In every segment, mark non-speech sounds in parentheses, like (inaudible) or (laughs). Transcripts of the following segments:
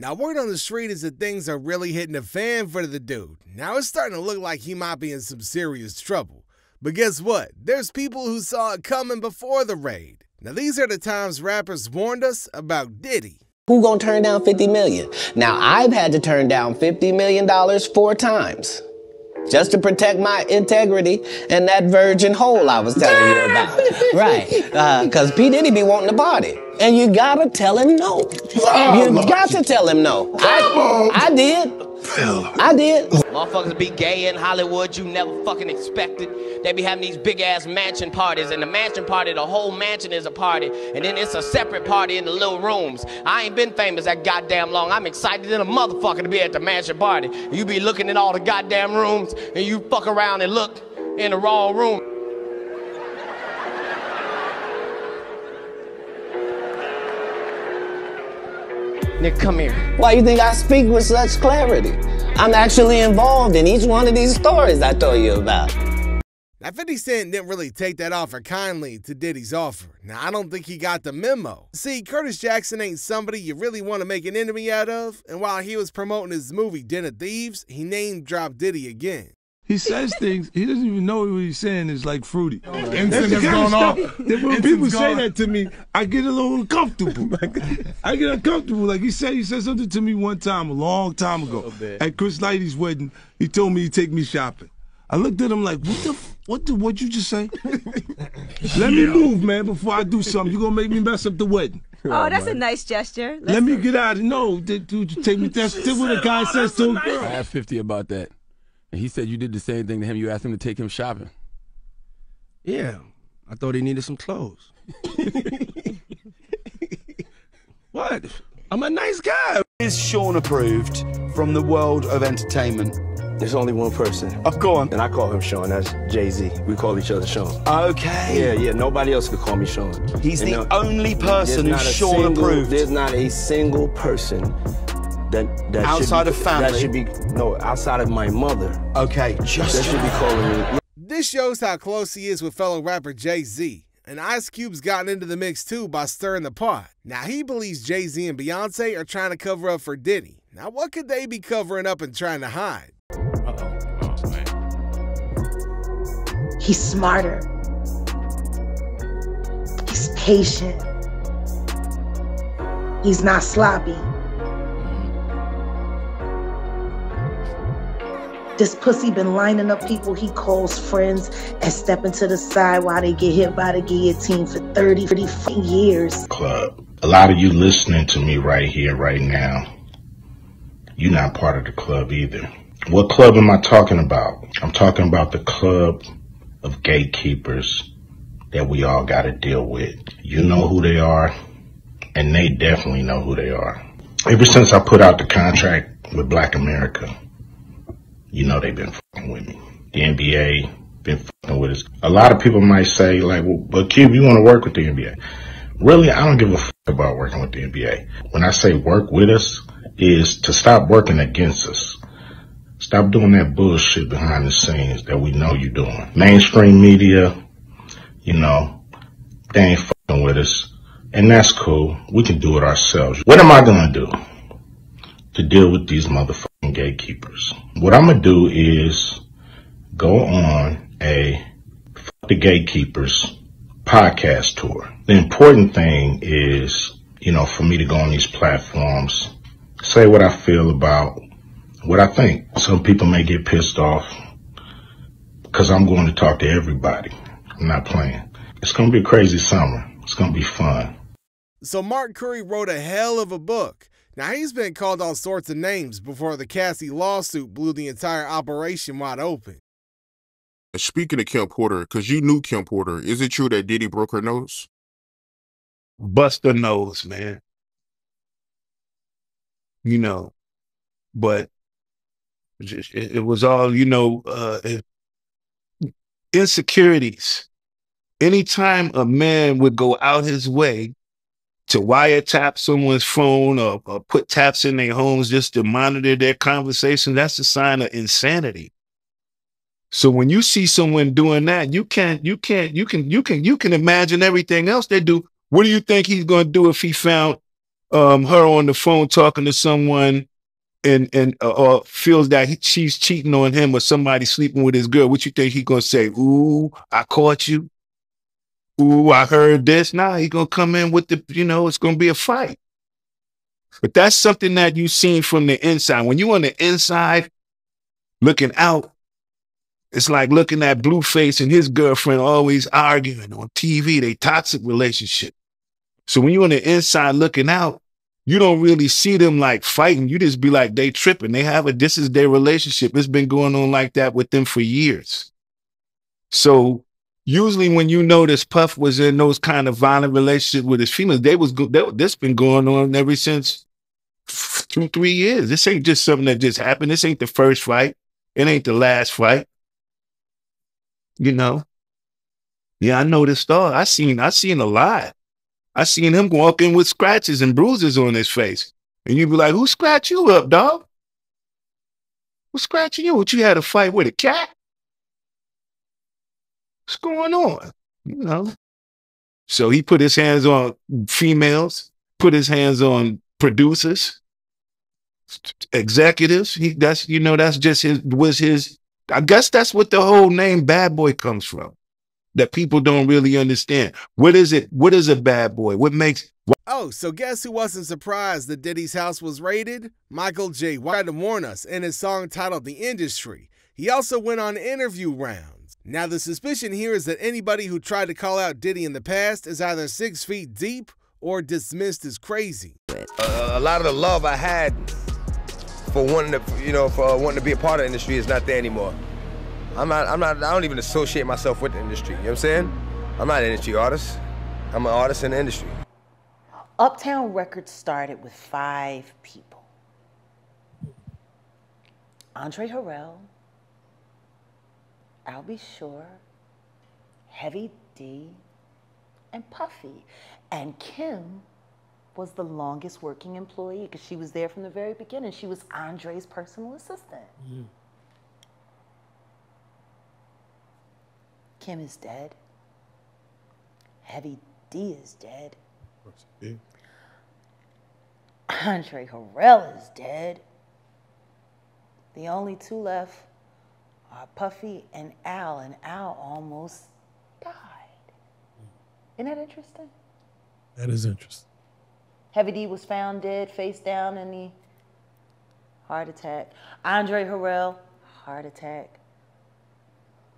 Now, word on the street is that things are really hitting the fan for the dude. Now it's starting to look like he might be in some serious trouble. But guess what? There's people who saw it coming before the raid. Now, these are the times rappers warned us about Diddy. Who gonna turn down 50 million? Now, I've had to turn down 50 million dollars four times just to protect my integrity and that virgin hole I was telling you about. (laughs) right. Because uh, P. Diddy be wanting to party. And you gotta tell him no. You got to tell him no. I, I did. I did. Motherfuckers be gay in Hollywood you never fucking expected. They be having these big ass mansion parties, and the mansion party, the whole mansion is a party, and then it's a separate party in the little rooms. I ain't been famous that goddamn long. I'm excited in a motherfucker to be at the mansion party. You be looking in all the goddamn rooms, and you fuck around and look in the wrong room. Nick, come here. Why you think I speak with such clarity? I'm actually involved in each one of these stories I told you about. Now, 50 Cent didn't really take that offer kindly to Diddy's offer. Now, I don't think he got the memo. See, Curtis Jackson ain't somebody you really want to make an enemy out of, and while he was promoting his movie Den of Thieves, he name dropped Diddy again. He says things, he doesn't even know what he's saying is like fruity. That's the kind of stuff that when people say that to me, I get a little uncomfortable. (laughs) I get uncomfortable. Like he said, he said something to me one time, a long time ago, at Chris Lighty's wedding. He told me he'd take me shopping. I looked at him like, what the, what the, what'd you just say? (laughs) Let me move, man, before I do something. You're gonna make me mess up the wedding. Oh, oh that's a nice gesture. Let's Let me get out of no, dude, take me. That's, that's what a guy says to a girl. I have 50 about that. And he said you did the same thing to him. You asked him to take him shopping. Yeah. I thought he needed some clothes. (laughs) what? I'm a nice guy. Is Sean approved from the world of entertainment? There's only one person. Oh, go on. And I call him Sean. That's Jay Z. We call each other Sean. Okay. Yeah, yeah. Nobody else could call me Sean. He's and the only person who's Sean single, approved. There's not a single person that that outside be, of family that should be no outside of my mother. Okay, just that should be calling me. This shows how close he is with fellow rapper Jay Z. And Ice Cube's gotten into the mix too by stirring the pot. Now he believes Jay Z and Beyonce are trying to cover up for Diddy. Now what could they be covering up and trying to hide? Uh-oh. Oh man. He's smarter. He's patient. He's not sloppy. This pussy been lining up people he calls friends and stepping to the side while they get hit by the guillotine for 30, 30 years. Club. A lot of you listening to me right here, right now, you're not part of the club either. What club am I talking about? I'm talking about the club of gatekeepers that we all got to deal with. You know who they are, and they definitely know who they are. Ever since I put out the contract with Black America, you know they've been fucking with me. The NBA been fucking with us. A lot of people might say like, well, but Cube, you want to work with the NBA. Really, I don't give a fuck about working with the NBA. When I say work with us, is to stop working against us. Stop doing that bullshit behind the scenes that we know you're doing. Mainstream media, you know, they ain't fucking with us. And that's cool. We can do it ourselves. What am I gonna do to deal with these motherfuckers? Gatekeepers. What I'm gonna do is go on a Fuck the Gatekeepers podcast tour. The important thing is, you know, for me to go on these platforms, say what I feel about what I think. Some people may get pissed off because I'm going to talk to everybody. I'm not playing. It's going to be a crazy summer. It's going to be fun. So Mark Curry wrote a hell of a book. Now, he's been called all sorts of names before the Cassie lawsuit blew the entire operation wide open. Speaking of Kim Porter, because you knew Kim Porter, is it true that Diddy broke her nose? Bust her nose, man. You know, but it, was all, you know, uh, insecurities. Anytime a man would go out his way to wiretap someone's phone or, or put taps in their homes just to monitor their conversation, that's a sign of insanity. So when you see someone doing that, you can't, you can't, you can, you can, you can imagine everything else they do. What do you think he's going to do if he found um, her on the phone talking to someone and and uh, or feels that he, she's cheating on him or somebody sleeping with his girl, what you think he's gonna say? Ooh, I caught you. Ooh, I heard this. Nah, he gonna come in with the, you know, it's gonna be a fight. But that's something that you seen from the inside. When you on the inside looking out, it's like looking at Blueface and his girlfriend always arguing on TV. They toxic relationship. So when you're on the inside looking out, you don't really see them like fighting. You just be like, they tripping. They have a, this is their relationship. It's been going on like that with them for years. So usually when you notice Puff was in those kind of violent relationships with his females, they was, they, this been going on ever since two, three years. This ain't just something that just happened. This ain't the first fight. It ain't the last fight. You know? Yeah, I noticed all. I seen, I seen a lot. I seen him walking with scratches and bruises on his face. And you'd be like, who scratched you up, dog? Who's scratching you? What you had a fight with a cat? What's going on? You know. So he put his hands on females, put his hands on producers, executives. He that's you know, that's just his was his I guess that's what the whole name bad boy comes from that people don't really understand. What is it? What is a bad boy? What makes Oh, so guess who wasn't surprised that Diddy's house was raided? Michael J. White to warn us in his song titled The Industry. He also went on interview rounds. Now, the suspicion here is that anybody who tried to call out Diddy in the past is either six feet deep or dismissed as crazy. Uh, a lot of the love I had for wanting to, you know, for wanting to be a part of the industry is not there anymore. I'm not, I'm not, I don't even associate myself with the industry. You know what I'm saying? I'm not an industry artist. I'm an artist in the industry. Uptown Records started with five people. Andre Harrell, Al B. Sure, Heavy D, and Puffy. And Kim was the longest working employee because she was there from the very beginning. She was Andre's personal assistant. Mm. Kim is dead. Heavy D is dead. Andre Harrell is dead. The only two left are Puffy and Al, and Al almost died. Isn't that interesting? That is interesting. Heavy D was found dead, face down in the heart attack. Andre Harrell, heart attack.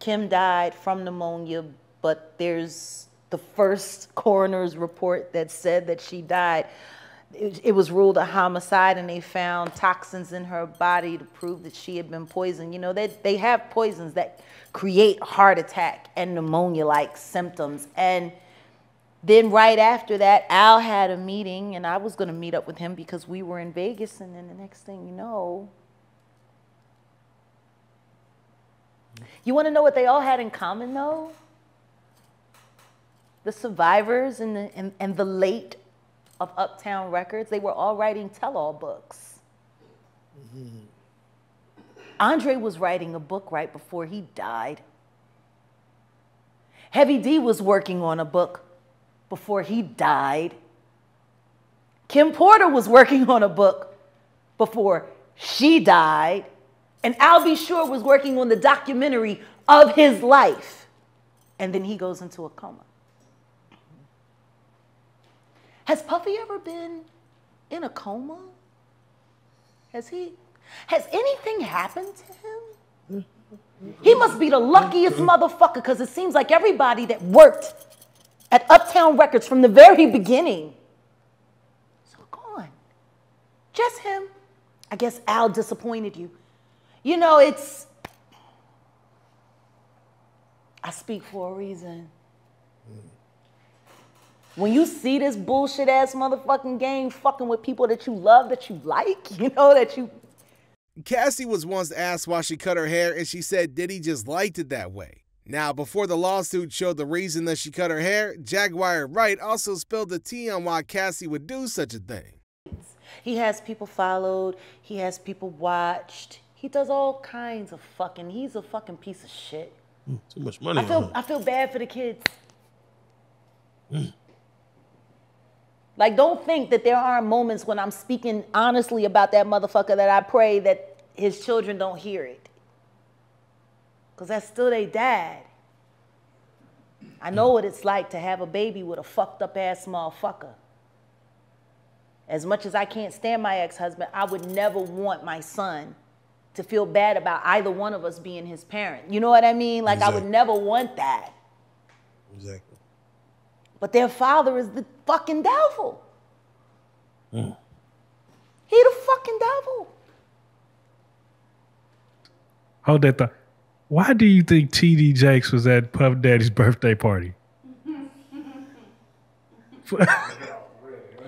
Kim died from pneumonia, but there's the first coroner's report that said that she died. It, it, was ruled a homicide, and they found toxins in her body to prove that she had been poisoned. You know, they, they have poisons that create heart attack and pneumonia like symptoms. And then, right after that, Al had a meeting, and I was going to meet up with him because we were in Vegas. And then the next thing you know, You want to know what they all had in common, though? The survivors and the, and, and the late of Uptown Records, they were all writing tell all books. Mm-hmm. Andre was writing a book right before he died. Heavy D was working on a book before he died. Kim Porter was working on a book before she died. And Al B. Sure was working on the documentary of his life. And then he goes into a coma. Has Puffy ever been in a coma? Has he? Has anything happened to him? He must be the luckiest motherfucker because it seems like everybody that worked at Uptown Records from the very beginning is all gone. Just him. I guess Al disappointed you. You know, it's, I speak for a reason. When you see this bullshit ass motherfucking game fucking with people that you love, that you like, (laughs) you know, that you. Cassie was once asked why she cut her hair, and she said Diddy just liked it that way. Now, before the lawsuit showed the reason that she cut her hair, Jaguar Wright also spilled the tea on why Cassie would do such a thing. He has people followed, he has people watched, he does all kinds of fucking. He's a fucking piece of shit. Mm, too much money. I feel I feel bad for the kids. Mm. Like, don't think that there aren't moments when I'm speaking honestly about that motherfucker that I pray that his children don't hear it. Because that's still their dad. I know what it's like to have a baby with a fucked up ass motherfucker. As much as I can't stand my ex husband, I would never want my son to feel bad about either one of us being his parent. You know what I mean? Like, exactly. I would never want that. Exactly. But their father is the fucking devil. Mm. He the fucking devil. Hold that thought. Why do you think TD Jakes was at Puff Daddy's birthday party? (laughs)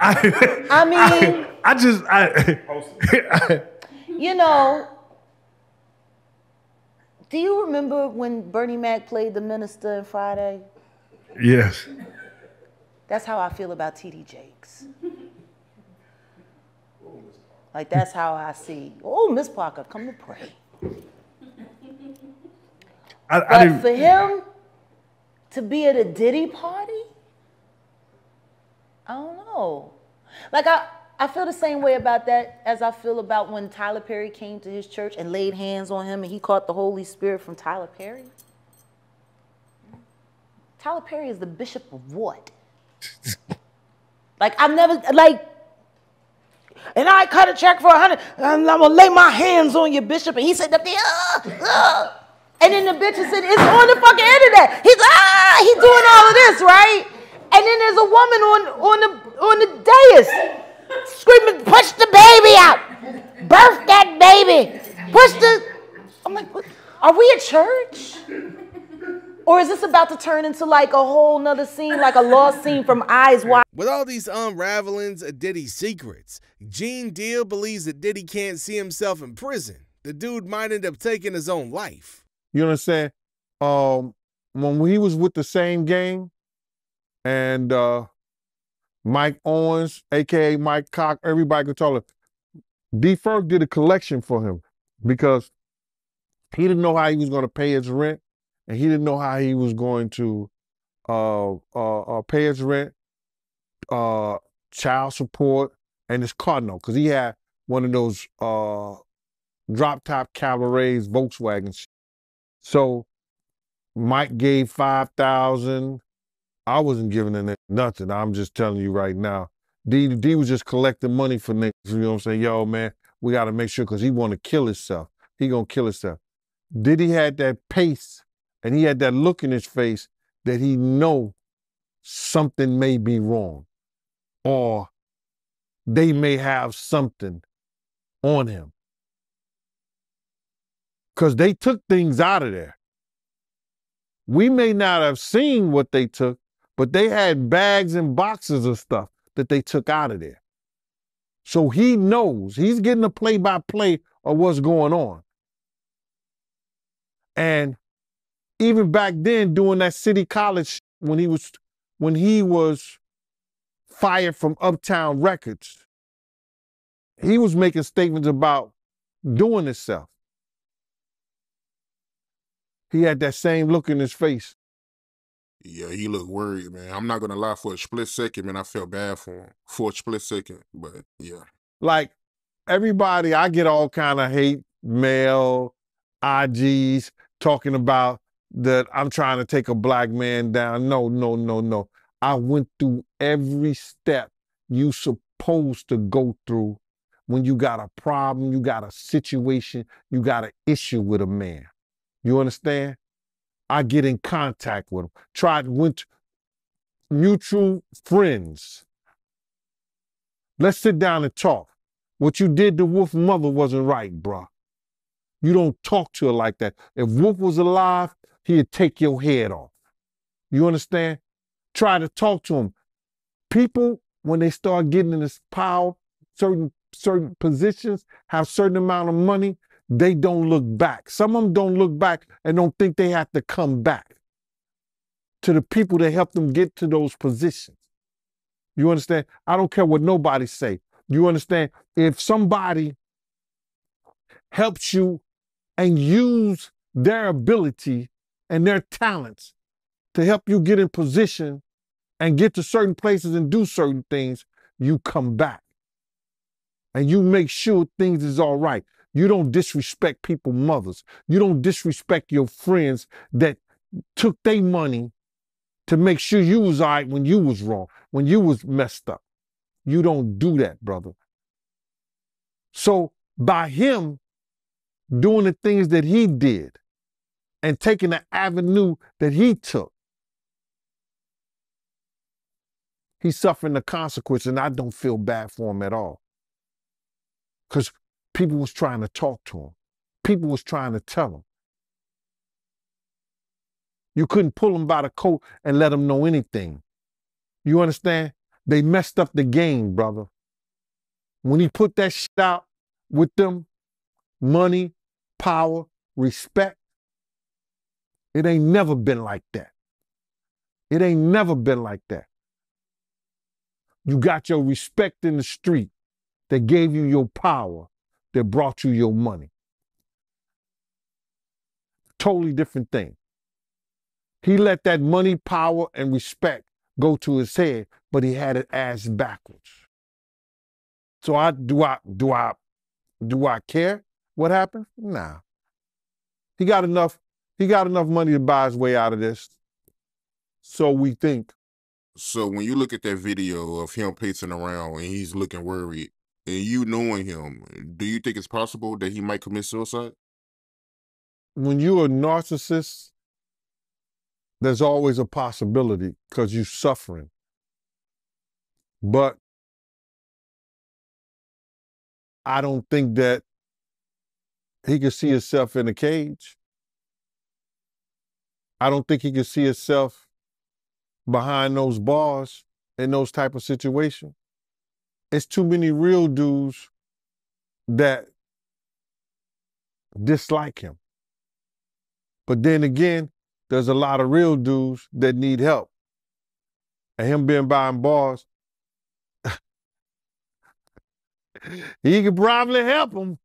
I, I mean, I, I just, I, you know, do you remember when Bernie Mac played the minister in Friday? Yes. That's how I feel about TD Jakes. (laughs) Like that's how I see. Oh, Miss Parker, come to pray. I, but I for him to be at a Diddy party, I don't know. Like I, I feel the same way about that as I feel about when Tyler Perry came to his church and laid hands on him and he caught the Holy Spirit from Tyler Perry. Tyler Perry is the bishop of what? (laughs) like I've never like and I cut a check for a hundred and I'm gonna lay my hands on your bishop and he said uh, uh. and then the bitch said it's on the fucking internet. He's ah he's doing all of this, right? And then there's a woman on, on the on the dais screaming, push the baby out. Birth that baby. Push the I'm like, are we a church? Or is this about to turn into like a whole nother scene, like a lost scene from Eyes Wide? With all these unravelings of Diddy's secrets, Gene Deal believes that Diddy can't see himself in prison. The dude might end up taking his own life. You know what I'm saying? Um, when he was with the same gang, and uh, Mike Owens, aka Mike Cock, everybody could tell him. D Ferg did a collection for him because he didn't know how he was going to pay his rent, and he didn't know how he was going to uh, uh, uh, pay his rent, uh, child support, and his car note because he had one of those uh, drop top cabriolets Volkswagens. So Mike gave five thousand. I wasn't giving him nothing. I'm just telling you right now. D, D was just collecting money for niggas. You know what I'm saying? Yo, man, we got to make sure because he want to kill himself. He to kill himself. Diddy had that pace and he had that look in his face that he know something may be wrong or they may have something on him. Because they took things out of there. We may not have seen what they took, but they had bags and boxes of stuff that they took out of there. So he knows, he's getting a play by play of what's going on. And even back then, doing that city college when he was when he was fired from Uptown Records, he was making statements about doing himself. He had that same look in his face. Yeah, he looked worried, man. I'm not gonna lie. For a split second, man, I felt bad for him for a split second. But yeah, like everybody, I get all kind of hate mail, IGs talking about that I'm trying to take a black man down. No, no, no, no. I went through every step you supposed to go through when you got a problem, you got a situation, you got an issue with a man. You understand? I get in contact with them. Tried went mutual friends. Let's sit down and talk. What you did to Wolf mother wasn't right, bruh. You don't talk to her like that. If Wolf was alive, he'd take your head off. You understand? Try to talk to him. People, when they start getting in this power, certain certain positions, have certain amount of money, they don't look back. Some of them don't look back and don't think they have to come back to the people that helped them get to those positions. You understand? I don't care what nobody say. You understand? If somebody helps you and use their ability and their talents to help you get in position and get to certain places and do certain things, you come back. And you make sure things is all right. You don't disrespect people mothers. You don't disrespect your friends that took their money to make sure you was all right when you was wrong, when you was messed up. You don't do that, brother. So by him doing the things that he did and taking the avenue that he took, he's suffering the consequence, and I don't feel bad for him at all. Because people was trying to talk to him. People was trying to tell him. You couldn't pull him by the coat and let him know anything. You understand? They messed up the game, brother. When he put that shit out with them, money, power, respect, it ain't never been like that. It ain't never been like that. You got your respect in the street that gave you your power, that brought you your money. Totally different thing. He let that money, power, and respect go to his head, but he had it ass backwards. So I do I do I do I care what happened? Nah. He got enough, he got enough money to buy his way out of this. So we think. So when you look at that video of him pacing around and he's looking worried, and you knowing him, do you think it's possible that he might commit suicide? When you're a narcissist, there's always a possibility because you're suffering. But I don't think that he could see himself in a cage. I don't think he can see himself behind those bars in those type of situations it's too many real dudes that dislike him. But then again, there's a lot of real dudes that need help. And him being behind bars, (laughs) he could probably help them.